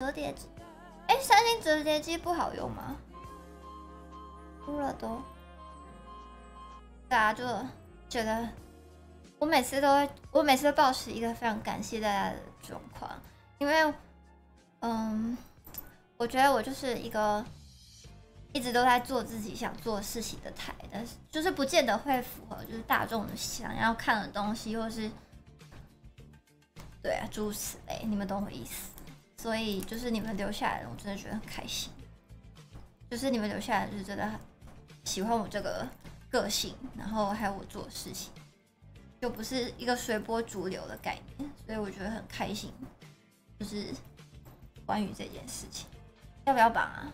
折叠机，哎，三星折叠机不好用吗？哭了都，大家就觉得我每次都会，我每次都保持一个非常感谢大家的状况，因为，嗯，我觉得我就是一个一直都在做自己想做事情的台，但是就是不见得会符合就是大众想要看的东西，或是对啊诸如此类，你们懂我意思。所以就是你们留下来，我真的觉得很开心。就是你们留下来，就是真的很喜欢我这个个性，然后还有我做的事情，就不是一个随波逐流的概念。所以我觉得很开心，就是关于这件事情，要不要绑啊？